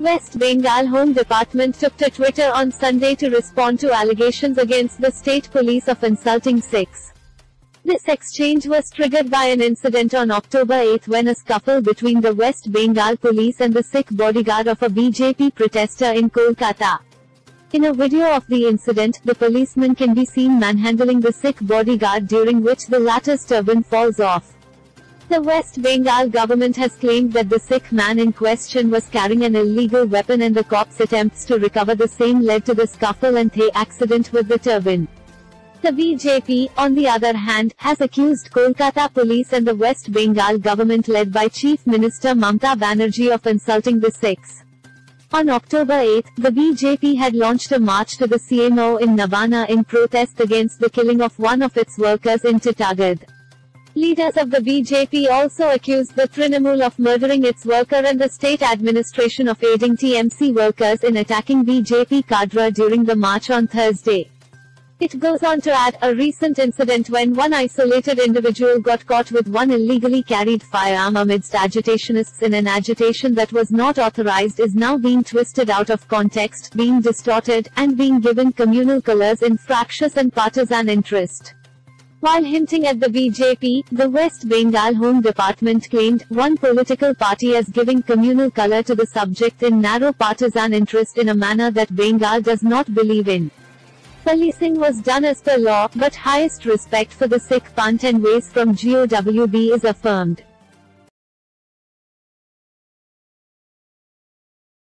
West Bengal Home Department took to Twitter on Sunday to respond to allegations against the state police of insulting Sikhs. This exchange was triggered by an incident on October 8 when a scuffle between the West Bengal police and the Sikh bodyguard of a BJP protester in Kolkata. In a video of the incident, the policeman can be seen manhandling the Sikh bodyguard during which the latter's turban falls off. The West Bengal government has claimed that the Sikh man in question was carrying an illegal weapon and the cops' attempts to recover the same led to the scuffle and the accident with the turban. The BJP, on the other hand, has accused Kolkata police and the West Bengal government led by Chief Minister Mamta Banerjee of insulting the Sikhs. On October 8, the BJP had launched a march to the CMO in Nabana in protest against the killing of one of its workers in Titagarh. Leaders of the BJP also accused the Trinamool of murdering its worker and the state administration of aiding TMC workers in attacking BJP cadre during the march on Thursday. It goes on to add, a recent incident when one isolated individual got caught with one illegally carried firearm amidst agitationists in an agitation that was not authorized is now being twisted out of context, being distorted, and being given communal colors in fractious and partisan interest. While hinting at the BJP, the West Bengal Home Department claimed, one political party as giving communal color to the subject in narrow partisan interest in a manner that Bengal does not believe in. Policing was done as per law, but highest respect for the Sikh Panth and ways from GOWB is affirmed.